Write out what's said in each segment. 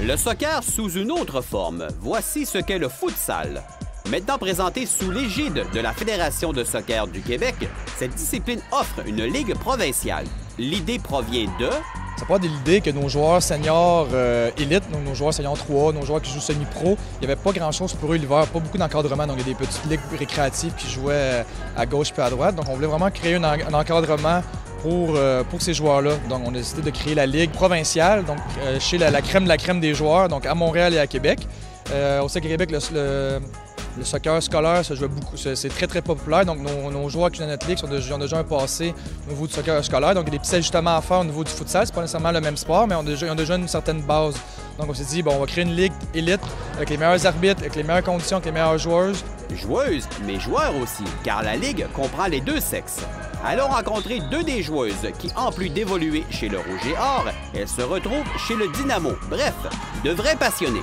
Le soccer sous une autre forme. Voici ce qu'est le futsal. Maintenant présenté sous l'égide de la Fédération de soccer du Québec, cette discipline offre une ligue provinciale. L'idée provient de ça part de l'idée que nos joueurs seniors euh, élites, nos joueurs seniors 3, nos joueurs qui jouent semi-pro, il n'y avait pas grand-chose pour eux l'hiver, pas beaucoup d'encadrement. Donc, il y a des petites ligues récréatives qui jouaient à gauche puis à droite. Donc, on voulait vraiment créer un, encadrement pour, euh, pour ces joueurs-là. Donc, on a décidé de créer la Ligue provinciale, donc euh, chez la, crème de la crème des joueurs, donc à Montréal et à Québec. Euh, au Québec, le, le soccer scolaire, joue beaucoup. C'est très, très populaire. Donc, nos, joueurs qui dans notre ligue ont déjà un passé au niveau du soccer scolaire. Donc, il y a des petits ajustements à faire au niveau du futsal. C'est pas nécessairement le même sport, mais déjà, ils ont déjà une certaine base. Donc, on s'est dit, bon, on va créer une ligue élite avec les meilleurs arbitres, avec les meilleures conditions, avec les meilleures joueuses. Joueuses, mais joueurs aussi, car la ligue comprend les deux sexes. Allons rencontrer deux des joueuses qui, en plus d'évoluer chez le Rouge et Or, elles se retrouvent chez le Dynamo. Bref, de vrais passionnés.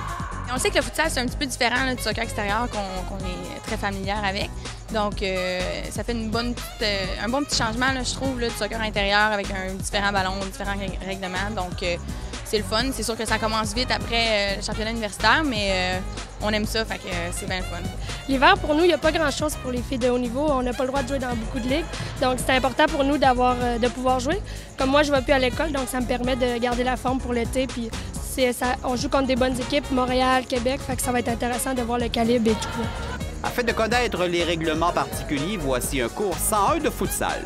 On sait que le futsal, c'est un petit peu différent du soccer extérieur qu'on est très familière avec. Donc, euh, ça fait euh, un bon petit changement, je trouve, du soccer intérieur avec un différent ballon, différents règlements. Donc, euh, c'est le fun. C'est sûr que ça commence vite après le championnat universitaire, mais on aime ça, fait que c'est bien le fun. L'hiver, pour nous, il n'y a pas grand-chose pour les filles de haut niveau. On n'a pas le droit de jouer dans beaucoup de ligues. Donc, c'est important pour nous d'avoir, de pouvoir jouer. Comme moi, je ne vais plus à l'école, donc ça me permet de garder la forme pour l'été. Puis on joue contre des bonnes équipes, Montréal, Québec, fait que ça va être intéressant de voir le calibre et tout. Afin de connaître les règlements particuliers, voici un cours 101 de futsal.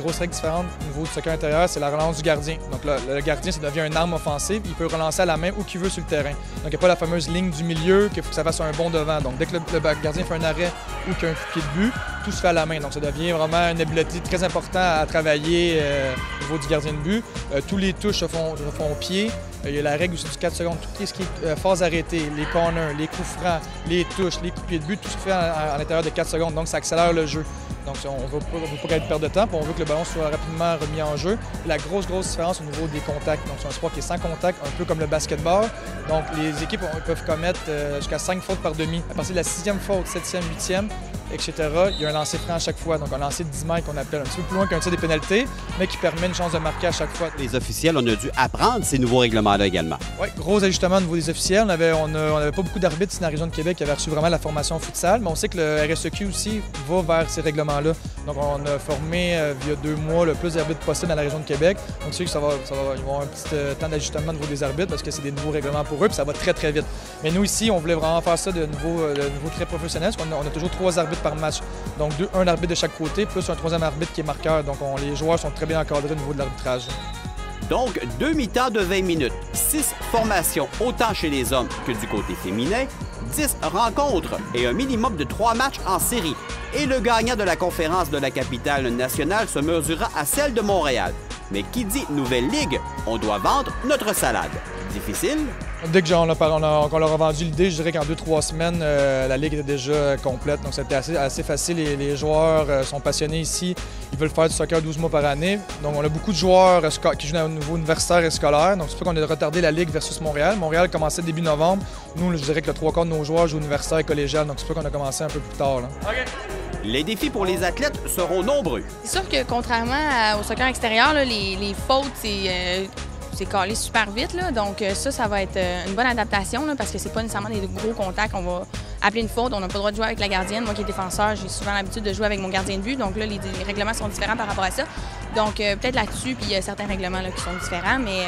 Grosse règle différente au niveau du soccer intérieur, c'est la relance du gardien. Donc le, gardien, ça devient une arme offensive. Il peut relancer à la main où qu'il veut sur le terrain. Donc il n'y a pas la fameuse ligne du milieu qu'il faut que ça fasse un bon devant. Donc dès que le, gardien fait un arrêt ou qu'il y a un pied de but, tout se fait à la main. Donc ça devient vraiment une habileté très importante à travailler euh, au niveau du gardien de but. Euh, tous les touches se font, au pied. Euh, il y a la règle aussi du 4 secondes. Tout ce qui est phase arrêtée, les corners, les coups francs, les touches, les coups de de but, tout se fait à, l'intérieur de 4 secondes. Donc ça accélère le jeu. Donc, on ne veut pas, y ait de temps, on veut que le ballon soit rapidement remis en jeu. La grosse, grosse différence au niveau des contacts. Donc, c'est un sport qui est sans contact, un peu comme le basketball. Donc, les équipes peuvent commettre jusqu'à 5 fautes par demi. À partir de la sixième faute, septième, huitième, etc., il y a un lancer franc à chaque fois. Donc, un lancer de 10 mètres qu'on appelle un petit peu plus loin qu'un tir des pénalités, mais qui permet une chance de marquer à chaque fois. Les officiels, on a dû apprendre ces nouveaux règlements-là également. Oui, gros ajustement au niveau des officiels. On n'avait on, pas beaucoup d'arbitres ici dans la région de Québec qui avaient reçu vraiment la formation futsal, mais on sait que le RSEQ aussi va vers ces règlements-là. Donc, on a formé euh, deux mois le plus d'arbitres possible dans la région de Québec. Donc, c'est que ça va, ça va, ils vont avoir un petit euh, temps d'ajustement au niveau des arbitres parce que c'est des nouveaux règlements pour eux, ça va très, très vite. Mais nous, ici, on voulait vraiment faire ça de nouveau, euh, de très professionnel parce qu'on a, on a toujours trois arbitres par match. Donc, un arbitre de chaque côté, plus un troisième arbitre qui est marqueur. Donc, les joueurs sont très bien encadrés au niveau de l'arbitrage. Donc, deux mi-temps de 20 minutes, six formations autant chez les hommes que du côté féminin, 10 rencontres et un minimum de trois matchs en série. Et le gagnant de la conférence de la capitale nationale se mesurera à celle de Montréal. Mais qui dit nouvelle ligue, on doit vendre notre salade. Difficile? Dès qu'on leur a vendu l'idée, je dirais qu'en deux, trois semaines, euh, la ligue était déjà complète. Donc c'était assez, assez facile. Les, les joueurs euh, sont passionnés ici. Ils veulent faire du soccer 12 mois par année. Donc on a beaucoup de joueurs euh, qui jouent au niveau universitaire et scolaire. Donc c'est pour ça qu'on a retardé la ligue versus Montréal. Montréal commençait début novembre. Nous, je dirais que le trois quarts de nos joueurs jouent universitaire et collégial. Donc c'est pour ça qu'on a commencé un peu plus tard. Les défis pour les athlètes seront nombreux. C'est sûr que contrairement au soccer extérieur, les, les, fautes, c'est c'est calé super vite. Là. Donc euh, ça, ça va être euh, une bonne adaptation parce que c'est pas nécessairement des gros contacts. On va appeler une faute, on n'a pas le droit de jouer avec la gardienne. Moi qui est défenseur, j'ai souvent l'habitude de jouer avec mon gardien de but. Donc là, les, règlements sont différents par rapport à ça. Donc euh, peut-être là-dessus, puis il y a certains règlements là, qui sont différents, mais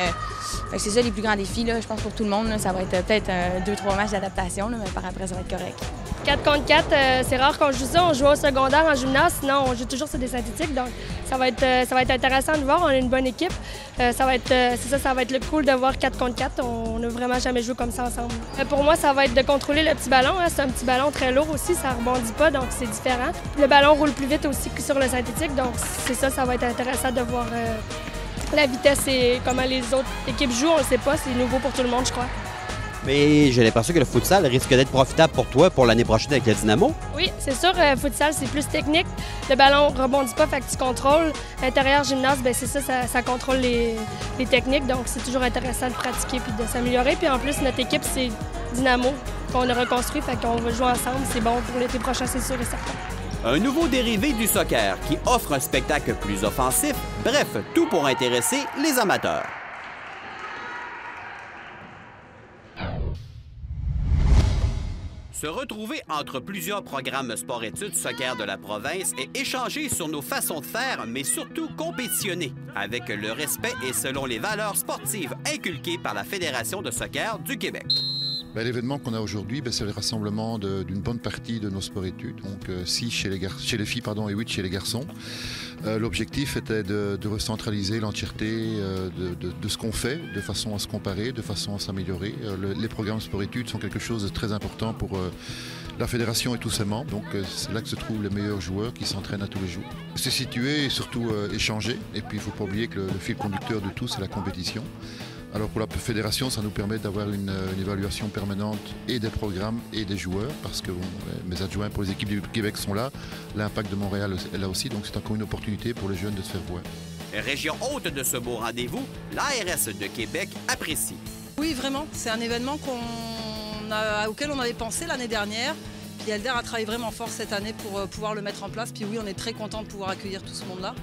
c'est ça les plus grands défis. Là, je pense pour tout le monde, ça va être peut-être deux, trois matchs d'adaptation, mais par après, ça va être correct. 4 contre 4, c'est rare qu'on joue ça. On joue au secondaire en gymnase, sinon on joue toujours sur des synthétiques. Donc ça va être, être intéressant de voir. On a une bonne équipe. ça va être, c'est ça, ça va être le cool de voir 4 contre 4. On n'a vraiment jamais joué comme ça ensemble. Euh, pour moi, ça va être de contrôler le petit ballon. Hein. C'est un petit ballon très lourd aussi, ça rebondit pas, donc c'est différent. Le ballon roule plus vite aussi que sur le synthétique, donc c'est ça, ça va être intéressant de voir euh, la vitesse et comment les autres équipes jouent. On ne sait pas, c'est nouveau pour tout le monde, je crois. Mais j'ai l'impression que le futsal risque d'être profitable pour toi pour l'année prochaine avec le Dynamo. Oui, c'est sûr. Le euh, futsal, c'est plus technique. Le ballon rebondit pas, fait que tu contrôles. Intérieur gymnase, ben c'est ça, ça, contrôle les, techniques. Donc, c'est toujours intéressant de pratiquer puis de s'améliorer. Puis en plus, notre équipe, c'est Dynamo qu'on a reconstruit, fait qu'on va jouer ensemble. C'est bon pour l'été prochain, c'est sûr et certain. Un nouveau dérivé du soccer qui offre un spectacle plus offensif. Bref, tout pour intéresser les amateurs. Se retrouver entre plusieurs programmes sport-études soccer de la province et échanger sur nos façons de faire, mais surtout compétitionner avec le respect et selon les valeurs sportives inculquées par la Fédération de soccer du Québec. Ben, l'événement qu'on a aujourd'hui, ben, c'est le rassemblement d'une bonne partie de nos sports-études, donc 6 euh, chez, les filles et 8 chez les garçons. Euh, l'objectif était de, recentraliser l'entièreté euh, de, ce qu'on fait, de façon à se comparer, de façon à s'améliorer. les programmes sport-études sont quelque chose de très important pour la fédération et tous ses membres, donc c'est là que se trouvent les meilleurs joueurs qui s'entraînent à tous les jours. C'est situé et surtout échanger, et puis il ne faut pas oublier que le fil conducteur de tout, c'est la compétition. Alors pour la fédération, ça nous permet d'avoir une, évaluation permanente et des programmes et des joueurs, parce que mes adjoints pour les équipes du Québec sont là, l'impact de Montréal est là aussi, donc c'est encore une opportunité pour les jeunes de se faire voir. Région haute de ce beau rendez-vous, l'ARS de Québec apprécie. Oui, vraiment, c'est un événement auquel on avait pensé l'année dernière. Puis Elder a travaillé vraiment fort cette année pour euh, pouvoir le mettre en place. Puis oui, on est très content de pouvoir accueillir tout ce monde-là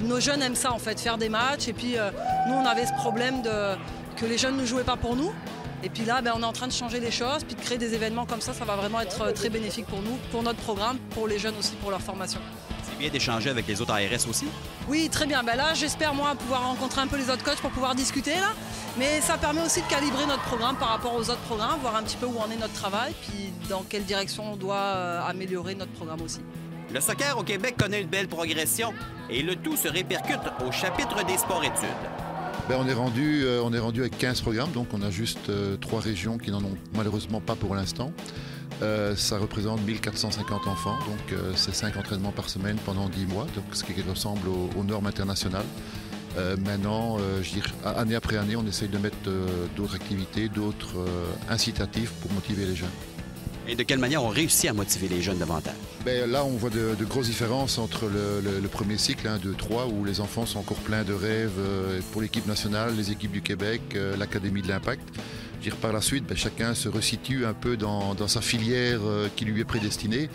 nos jeunes aiment ça en fait, faire des matchs. Et puis euh, nous, on avait ce problème de, que les jeunes ne jouaient pas pour nous. Et puis là, ben, on est en train de changer les choses, puis de créer des événements comme ça, ça va vraiment être euh, très bénéfique pour nous, pour notre programme, pour les jeunes aussi, pour leur formation. C'est bien d'échanger avec les autres ARS aussi? Oui, très bien. Ben là, j'espère moi pouvoir rencontrer un peu les autres coachs pour pouvoir discuter là. Mais ça permet aussi de calibrer notre programme par rapport aux autres programmes, voir un petit peu où en est notre travail, puis dans quelle direction on doit euh, améliorer notre programme aussi. Le soccer au Québec connaît une belle progression et le tout se répercute au chapitre des sports-études. Ben, on, est rendu, euh, on est rendu avec 15 programmes, donc on a juste euh, trois régions qui n'en ont malheureusement pas pour l'instant. Euh, ça représente 1450 enfants, donc c'est 5 entraînements par semaine pendant 10 mois, ce qui ressemble aux, normes internationales. maintenant, année après année, on essaye de mettre d'autres activités, d'autres incitatifs pour motiver les jeunes. Et de quelle manière on réussit à motiver les jeunes davantage? Bien, là, on voit de, grosses différences entre le, premier cycle, 1, 2, 3, où les enfants sont encore pleins de rêves euh, pour l'équipe nationale, les équipes du Québec, euh, l'Académie de l'Impact. Par la suite, ben, chacun se resitue un peu dans, sa filière euh, qui lui est prédestinée.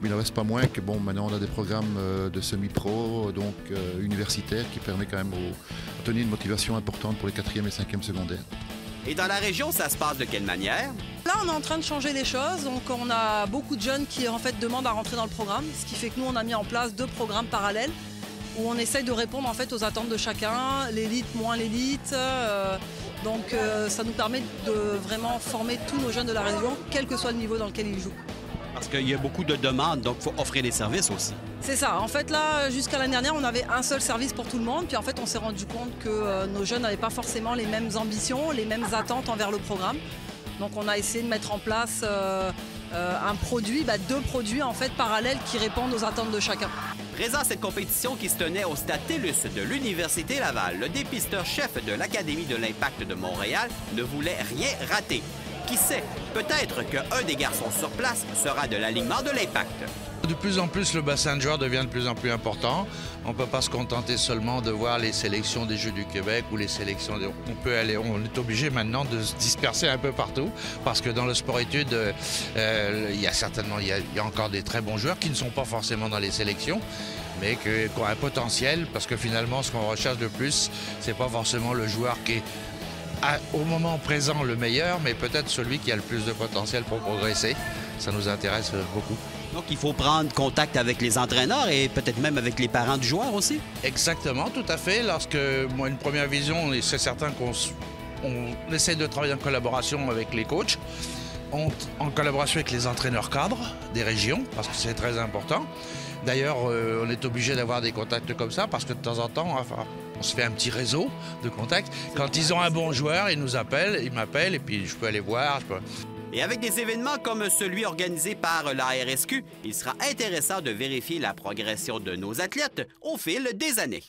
Mais il n'en reste pas moins que bon, maintenant on a des programmes de semi-pro, donc universitaires, qui permettent quand même de tenir une motivation importante pour les 4e et 5e secondaires. Et dans la région, ça se passe de quelle manière? Là, on est en train de changer les choses. Donc, on a beaucoup de jeunes qui, en fait, demandent à rentrer dans le programme. Ce qui fait que nous, on a mis en place deux programmes parallèles où on essaye de répondre, en fait, aux attentes de chacun. L'élite, moins l'élite. Euh, donc, euh, ça nous permet de vraiment former tous nos jeunes de la région, quel que soit le niveau dans lequel ils jouent. Parce qu'il y a beaucoup de demandes, donc il faut offrir des services aussi. C'est ça. En fait, là, jusqu'à l'année dernière, on avait un seul service pour tout le monde. Puis en fait, on s'est rendu compte que euh, nos jeunes n'avaient pas forcément les mêmes ambitions, les mêmes attentes envers le programme. Donc on a essayé de mettre en place euh, euh, un produit, bah, deux produits en fait parallèles qui répondent aux attentes de chacun. Présent à cette compétition qui se tenait au Stade TELUS de l'Université Laval, le dépisteur-chef de l'Académie de l'Impact de Montréal ne voulait rien rater. Qui sait, peut-être qu'un des garçons sur place sera de l'alignement de l'impact. De plus en plus, le bassin de joueurs devient de plus en plus important. On ne peut pas se contenter seulement de voir les sélections des Jeux du Québec ou les sélections. On peut aller, on est obligé maintenant de se disperser un peu partout parce que dans le sport-études, euh, il y a certainement, il y a, encore des très bons joueurs qui ne sont pas forcément dans les sélections mais qui ont un potentiel parce que finalement, ce qu'on recherche de plus, c'est pas forcément le joueur qui est au moment présent le meilleur, mais peut-être celui qui a le plus de potentiel pour progresser. Ça nous intéresse beaucoup. Donc il faut prendre contact avec les entraîneurs et peut-être même avec les parents du joueur aussi? Exactement, tout à fait. Lorsque moi une première vision, c'est certain qu'on on essaie de travailler en collaboration avec les coachs, en collaboration avec les entraîneurs cadres des régions, parce que c'est très important. D'ailleurs, euh, on est obligé d'avoir des contacts comme ça parce que de temps en temps, on se fait un petit réseau de contacts. Quand ils ont un bon joueur, ils nous appellent, ils m'appellent et puis je peux aller voir. Et avec des événements comme celui organisé par la RSQ, il sera intéressant de vérifier la progression de nos athlètes au fil des années.